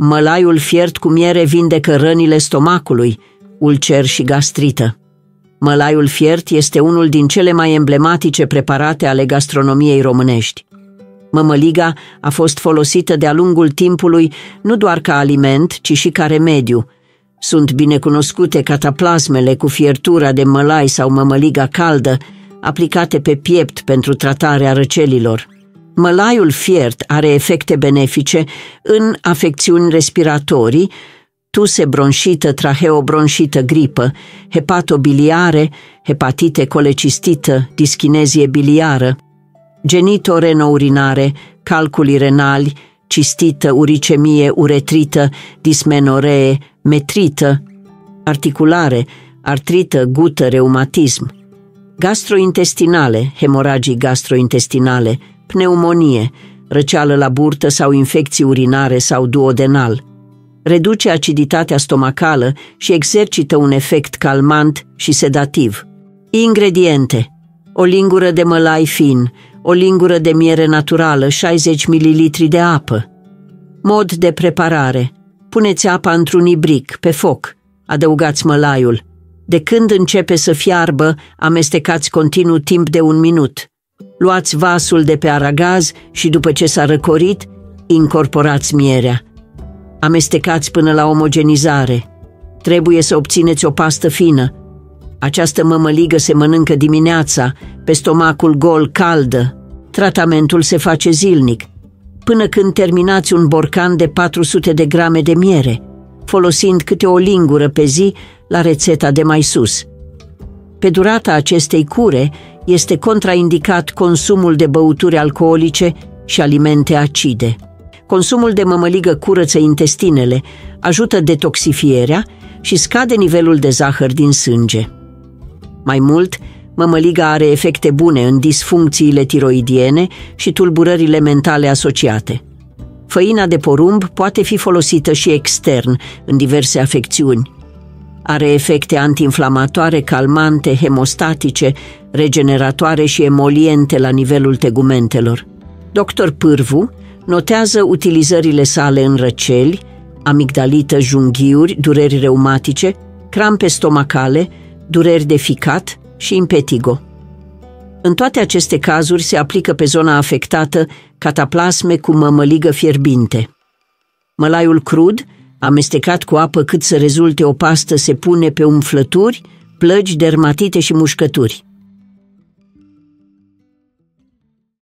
Mălaiul fiert cu miere vindecă rănile stomacului, ulcer și gastrită. Mălaiul fiert este unul din cele mai emblematice preparate ale gastronomiei românești. Mămăliga a fost folosită de-a lungul timpului nu doar ca aliment, ci și ca remediu. Sunt binecunoscute cataplasmele cu fiertura de mălai sau mămăliga caldă, aplicate pe piept pentru tratarea răcelilor. Mălaiul fiert are efecte benefice în afecțiuni respiratorii, tuse bronșită, traheobronșită, gripă, hepatobiliare, hepatite colecistită, dischinezie biliară, genitoreno-urinare, calculi renali, cistită, uricemie, uretrită, dismenoree, metrită, articulare, artrită, gută, reumatism, gastrointestinale, hemoragii gastrointestinale, pneumonie, răceală la burtă sau infecții urinare sau duodenal. Reduce aciditatea stomacală și exercită un efect calmant și sedativ. Ingrediente O lingură de mălai fin, o lingură de miere naturală, 60 ml de apă. Mod de preparare. Puneți apa într-un ibric, pe foc. Adăugați mălaiul. De când începe să fiarbă, amestecați continuu timp de un minut. Luați vasul de pe aragaz și după ce s-a răcorit, incorporați mierea. Amestecați până la omogenizare. Trebuie să obțineți o pastă fină. Această mămăligă se mănâncă dimineața, pe stomacul gol caldă. Tratamentul se face zilnic, până când terminați un borcan de 400 de grame de miere, folosind câte o lingură pe zi la rețeta de mai sus. Pe durata acestei cure este contraindicat consumul de băuturi alcoolice și alimente acide. Consumul de mămăligă curăță intestinele, ajută detoxifierea și scade nivelul de zahăr din sânge. Mai mult, mămăliga are efecte bune în disfuncțiile tiroidiene și tulburările mentale asociate. Făina de porumb poate fi folosită și extern în diverse afecțiuni. Are efecte antiinflamatoare, calmante, hemostatice, regeneratoare și emoliente la nivelul tegumentelor. Dr. Pârvu notează utilizările sale în răceli, amigdalită, junghiuri, dureri reumatice, crampe stomacale, dureri de ficat și impetigo. În toate aceste cazuri se aplică pe zona afectată cataplasme cu mămăligă fierbinte. Mălaiul crud, amestecat cu apă cât să rezulte o pastă, se pune pe umflături, plăgi, dermatite și mușcături.